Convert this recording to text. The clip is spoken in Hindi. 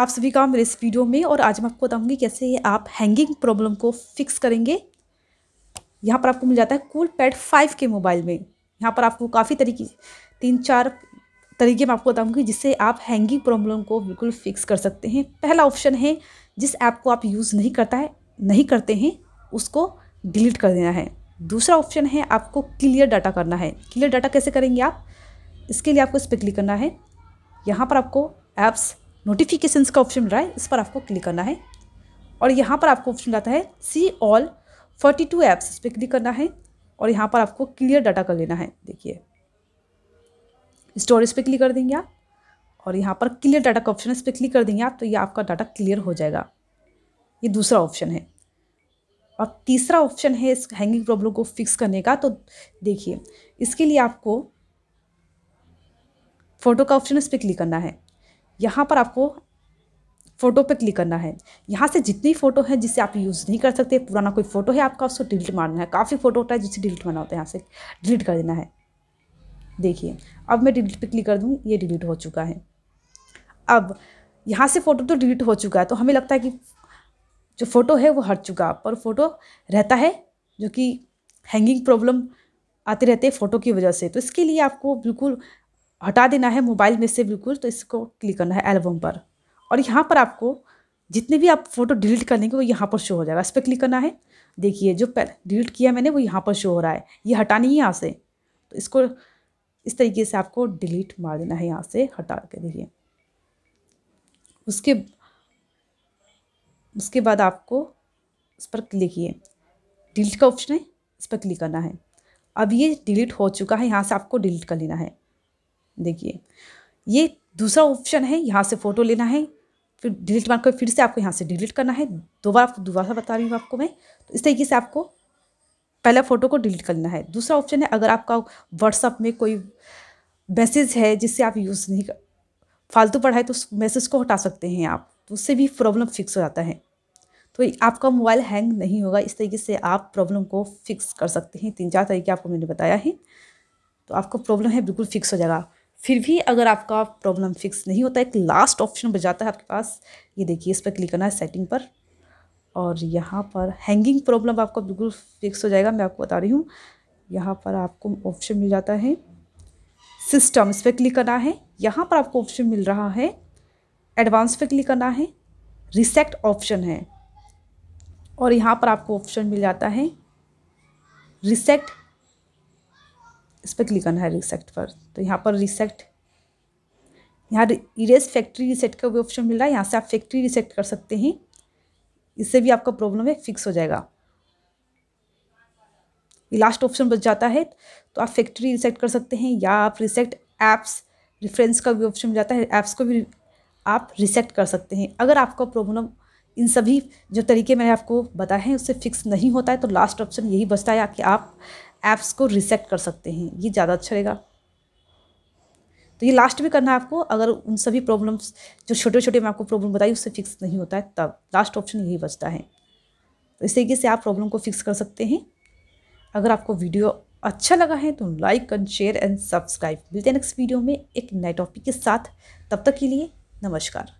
आप सभी का मेरे इस वीडियो में, और आज मैं आपको बताऊँगी कैसे आप हैंगिंग प्रॉब्लम को फिक्स करेंगे। यहाँ पर आपको मिल जाता है कूल पैड फाइव के मोबाइल में। यहाँ पर आपको काफ़ी तरीके, तीन चार तरीके मैं आपको बताऊँगी जिससे आप हैंगिंग प्रॉब्लम को बिल्कुल फिक्स कर सकते हैं। पहला ऑप्शन है, जिस ऐप को आप यूज़ नहीं करता है, नहीं करते हैं, उसको डिलीट कर देना है। दूसरा ऑप्शन है, आपको क्लियर डाटा करना है। क्लियर डाटा कैसे करेंगे आप? इसके लिए आपको इस पर क्लिक करना है। यहाँ पर आपको ऐप्स नोटिफिकेशंस का ऑप्शन मिल रहा है, इस पर आपको क्लिक करना है। और यहाँ पर आपको ऑप्शन आता है see all forty two apps इस पर क्लिक करना है। और यहाँ पर आपको क्लियर डाटा कर लेना है, देखिए। स्टोरेज पे क्लिक कर देंगे आप। और यहाँ पर क्लियर डाटा का ऑप्शन इस पर क्लिक कर देंगे आप तो ये आपका डाटा क्लियर हो जाएगा। ये दूसरा ऑप्शन है। और तीसरा ऑप्शन है इस हैंगिंग प्रॉब्लम को फिक्स करने का तो देखिए, इसके लिए आपको फ़ोटो का ऑप्शन इस पर क्लिक करना है। यहाँ पर आपको फ़ोटो पे क्लिक करना है। यहाँ से जितनी फ़ोटो है जिसे आप यूज़ नहीं कर सकते, पुराना कोई फ़ोटो है आपका, उसको डिलीट मारना है। काफ़ी फ़ोटो होता है जिसे डिलीट मारना होता है, यहाँ से डिलीट कर देना है। देखिए, अब मैं डिलीट पे क्लिक कर दूँ, ये डिलीट हो चुका है। अब यहाँ से फ़ोटो तो डिलीट हो चुका है तो हमें लगता है कि जो फ़ोटो है वो हट चुका पर फ़ोटो रहता है, जो कि हैंगिंग प्रॉब्लम आते रहते हैं फ़ोटो की वजह से। तो इसके लिए आपको बिल्कुल हटा देना है मोबाइल में से बिल्कुल तो इसको क्लिक करना है एल्बम पर। और यहाँ पर आपको जितने भी आप फ़ोटो डिलीट कर लेंगे, वो यहाँ पर शो हो जाएगा। इस पर क्लिक करना है। देखिए, जो डिलीट किया मैंने, वो यहाँ पर शो हो रहा है। ये हटानी है यहाँ से। तो इसको इस तरीके से आपको डिलीट मार देना है यहाँ से, हटा के देखिए। उसके उसके बाद आपको इस पर क्लिक किए। डिलीट का ऑप्शन है, इस पर क्लिक करना है। अब ये डिलीट हो चुका है, यहाँ से आपको डिलीट कर लेना है। देखिए, ये दूसरा ऑप्शन है, यहाँ से फ़ोटो लेना है, फिर डिलीट मार कर फिर से आपको यहाँ से डिलीट करना है। दोबारा दोबारा बता रही हूँ आपको मैं। तो इस तरीके से आपको पहला फ़ोटो को डिलीट कर लेना है। दूसरा ऑप्शन है, अगर आपका व्हाट्सअप में कोई मैसेज है जिससे आप यूज़ नहीं कर, फालतू पढ़ाए तो उस मैसेज को हटा सकते हैं आप। तो उससे भी प्रॉब्लम फिक्स हो जाता है। तो आपका मोबाइल हैंग नहीं होगा, इस तरीके से आप प्रॉब्लम को फिक्स कर सकते हैं। तीन चार तरीके आपको मैंने बताया है। तो आपको प्रॉब्लम है, बिल्कुल फिक्स हो जाएगा। फिर भी अगर आपका प्रॉब्लम फिक्स नहीं होता, एक लास्ट ऑप्शन बचाता है आपके पास, ये देखिए, इस पर क्लिक करना है सेटिंग पर। और यहाँ पर हैंगिंग प्रॉब्लम आपका बिल्कुल फिक्स हो जाएगा, मैं आपको बता रही हूँ। यहाँ पर आपको ऑप्शन मिल जाता है सिस्टम इस पर क्लिक करना है। यहाँ पर आपको ऑप्शन मिल रहा है एडवांस पे क्लिक करना है रिसेक्ट ऑप्शन है। और यहाँ पर आपको ऑप्शन मिल जाता है रिसेक्ट इस पर क्लिक करना है रिसेक्ट पर। तो यहाँ पर रिसेक्ट यहाँ इरेज फैक्ट्री रिसेट का भी ऑप्शन मिल रहा है। यहाँ से आप फैक्ट्री रिसेट कर सकते हैं। इससे भी आपका प्रॉब्लम है फिक्स हो जाएगा। ये लास्ट ऑप्शन बच जाता है। तो आप फैक्ट्री रिसेट कर सकते हैं या आप रिसेक्ट ऐप्स रेफरेंस का भी ऑप्शन मिल जाता है। ऐप्स को भी आप रिसेक्ट कर सकते हैं। अगर आपका प्रॉब्लम इन सभी जो तरीके मैंने आपको बताए हैं, उससे फिक्स नहीं होता है तो लास्ट ऑप्शन यही बचता है कि आप ऐप्स को रिसेक्ट कर सकते हैं। ये ज़्यादा अच्छा रहेगा। तो ये लास्ट में करना है आपको। अगर उन सभी प्रॉब्लम्स जो छोटे छोटे मैं आपको प्रॉब्लम बताई, उससे फिक्स नहीं होता है, तब लास्ट ऑप्शन यही बचता है। तो इस तरीके से आप प्रॉब्लम को फिक्स कर सकते हैं। अगर आपको वीडियो अच्छा लगा है तो like and share and subscribe मिलते हैं नेक्स्ट वीडियो में एक नए टॉपिक के साथ। तब तक के लिए नमस्कार।